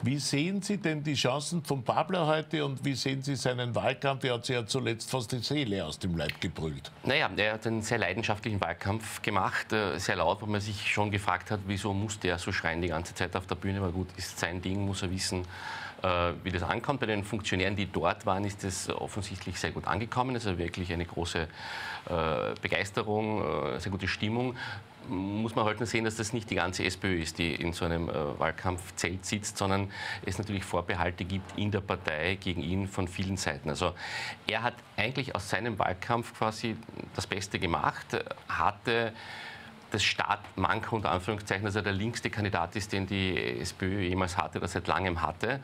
Wie sehen Sie denn die Chancen von Babler heute und wie sehen Sie seinen Wahlkampf? Er hat sich ja zuletzt fast die Seele aus dem Leib gebrüllt. Naja, er hat einen sehr leidenschaftlichen Wahlkampf gemacht, äh, sehr laut, wo man sich schon gefragt hat, wieso musste er so schreien die ganze Zeit auf der Bühne. Aber gut, ist sein Ding, muss er wissen, äh, wie das ankommt. Bei den Funktionären, die dort waren, ist das offensichtlich sehr gut angekommen. Es ist wirklich eine große äh, Begeisterung, sehr gute Stimmung muss man halt sehen, dass das nicht die ganze SPÖ ist, die in so einem äh, Wahlkampfzelt sitzt, sondern es natürlich Vorbehalte gibt in der Partei gegen ihn von vielen Seiten. Also er hat eigentlich aus seinem Wahlkampf quasi das Beste gemacht, hatte das Startmanko unter Anführungszeichen, dass er der linkste Kandidat ist, den die SPÖ jemals hatte oder seit langem hatte.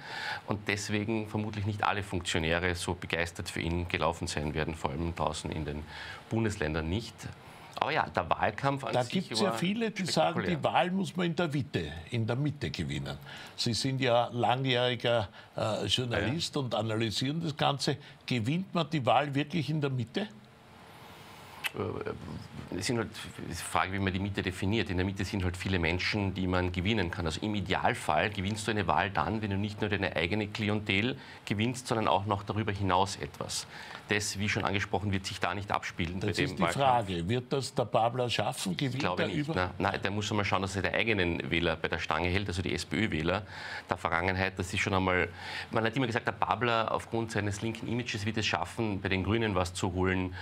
Und deswegen vermutlich nicht alle Funktionäre so begeistert für ihn gelaufen sein werden, vor allem draußen in den Bundesländern nicht. Aber ja, der Wahlkampf an Da gibt es ja viele, die sagen, die Wahl muss man in der Mitte, in der Mitte gewinnen. Sie sind ja langjähriger äh, Journalist ja. und analysieren das Ganze. Gewinnt man die Wahl wirklich in der Mitte? Äh, es sind halt, die Frage, wie man die Mitte definiert. In der Mitte sind halt viele Menschen, die man gewinnen kann. Also im Idealfall gewinnst du eine Wahl dann, wenn du nicht nur deine eigene Klientel gewinnst, sondern auch noch darüber hinaus etwas. Das, wie schon angesprochen, wird sich da nicht abspielen. Das ist die Wahlkampf. Frage. Wird das der Babler schaffen? Gewinnt ich glaube nicht. Über? Nein, der muss mal schauen, dass er die eigenen Wähler bei der Stange hält, also die SPÖ-Wähler der Vergangenheit. Das ist schon einmal, man hat immer gesagt, der Babler aufgrund seines linken Images wird es schaffen, bei den Grünen was zu holen,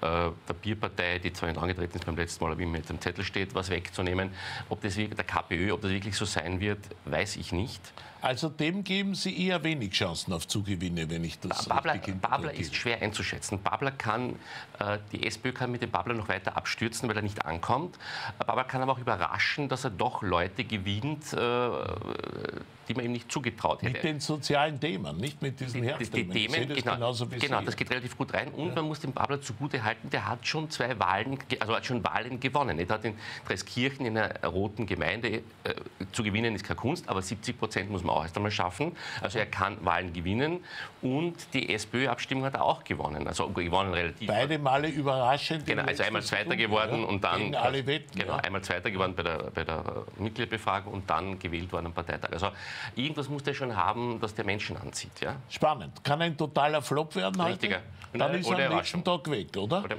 äh, der Bierpartei, die zwar nicht angetreten ist beim letzten Mal, aber immer mit dem Zettel steht, was wegzunehmen. Ob das der KPÖ, ob das wirklich so sein wird, weiß ich nicht. Also dem geben Sie eher wenig Chancen auf Zugewinne, wenn ich das Babler, Babler ist schwer einzuschätzen. Babler kann, äh, die SPÖ kann mit dem Babler noch weiter abstürzen, weil er nicht ankommt. Babler kann aber auch überraschen, dass er doch Leute gewinnt, äh, die man ihm nicht zugetraut hätte. Mit den sozialen Themen, nicht mit diesen Herzthemen. Die, die Themen, genau, genau das geht relativ gut rein. Und ja. man muss dem Babler zugute halten, der hat schon zwei Wahlen, also hat schon Wahlen gewonnen. Er hat in Dreiskirchen in einer roten Gemeinde äh, zu gewinnen ist keine Kunst, aber 70 Prozent muss man auch erst einmal schaffen. Also er kann Wahlen gewinnen und die SPÖ-Abstimmung hat er auch gewonnen. Also gewonnen relativ. Beide Male überraschend. Genau, also einmal Zweiter geworden ja? und dann. Alle Wetten, genau, ja. einmal Zweiter geworden bei der, bei der Mitgliederbefragung und dann gewählt worden am Parteitag. Also irgendwas muss der schon haben, dass der Menschen anzieht. Ja? Spannend. Kann ein totaler Flop werden Richtiger. heute? Dann ist er am nächsten Tag weg, oder? oder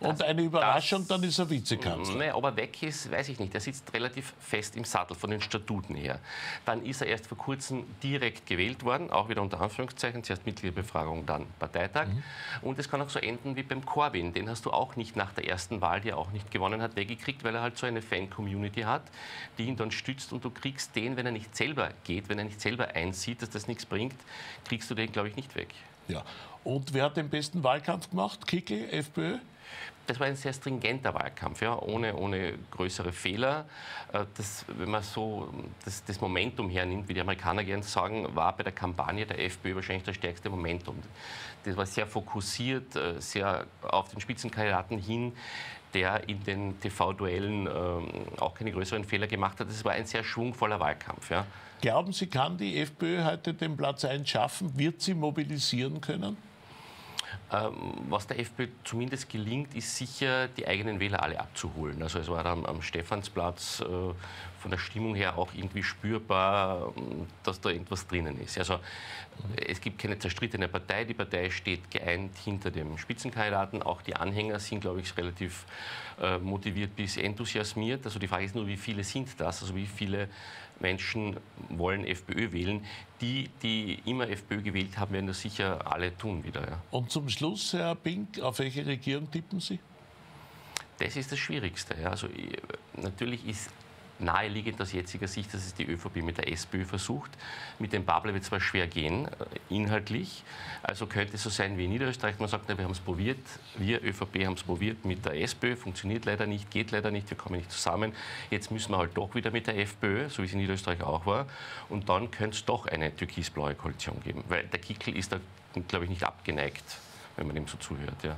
und eine Überraschung, das, dann ist er Vizekanzler. Nee, ob er weg ist, weiß ich nicht. Er sitzt relativ fest im Sattel von den Statuten her. Dann ist er erst vor kurzem direkt gewählt worden, auch wieder unter Anführungszeichen. Zuerst Mitgliederbefragung, dann Parteitag. Mhm. Und es kann auch so enden wie beim Corwin. Den hast du auch nicht nach der ersten Wahl, die er auch nicht gewonnen hat, weggekriegt, weil er halt so eine Fan-Community hat, die ihn dann stützt. Und du kriegst den, wenn er nicht selber geht, wenn er nicht selber einsieht, dass das nichts bringt, kriegst du den, glaube ich, nicht weg. Ja. Und wer hat den besten Wahlkampf gemacht? Kickel, FPÖ? Das war ein sehr stringenter Wahlkampf, ja, ohne, ohne größere Fehler. Äh, das, wenn man so das, das Momentum hernimmt, wie die Amerikaner gerne sagen, war bei der Kampagne der FPÖ wahrscheinlich das stärkste Momentum. Das war sehr fokussiert, äh, sehr auf den Spitzenkandidaten hin der in den TV-Duellen ähm, auch keine größeren Fehler gemacht hat. Das war ein sehr schwungvoller Wahlkampf. Ja. Glauben Sie, kann die FPÖ heute den Platz 1 schaffen? Wird sie mobilisieren können? Ähm, was der FPÖ zumindest gelingt, ist sicher, die eigenen Wähler alle abzuholen. Also es war am, am Stephansplatz äh, von der Stimmung her auch irgendwie spürbar, ähm, dass da irgendwas drinnen ist. Also es gibt keine zerstrittene Partei, die Partei steht geeint hinter dem Spitzenkandidaten. Auch die Anhänger sind, glaube ich, relativ äh, motiviert bis enthusiasmiert. Also die Frage ist nur, wie viele sind das? Also wie viele Menschen wollen FPÖ wählen. Die, die immer FPÖ gewählt haben, werden das sicher alle tun wieder. Ja. Und zum Schluss, Herr Pink, auf welche Regierung tippen Sie? Das ist das Schwierigste. Ja. Also, natürlich ist naheliegend aus jetziger Sicht, dass es die ÖVP mit der SPÖ versucht. Mit dem Babler wird es zwar schwer gehen, äh, inhaltlich. Also könnte es so sein wie in Niederösterreich. Man sagt, na, wir haben es probiert, wir ÖVP haben es probiert mit der SPÖ, funktioniert leider nicht, geht leider nicht, wir kommen nicht zusammen. Jetzt müssen wir halt doch wieder mit der FPÖ, so wie es in Niederösterreich auch war. Und dann könnte es doch eine türkis-blaue Koalition geben. Weil der Kickel ist da, glaube ich, nicht abgeneigt, wenn man ihm so zuhört. Ja.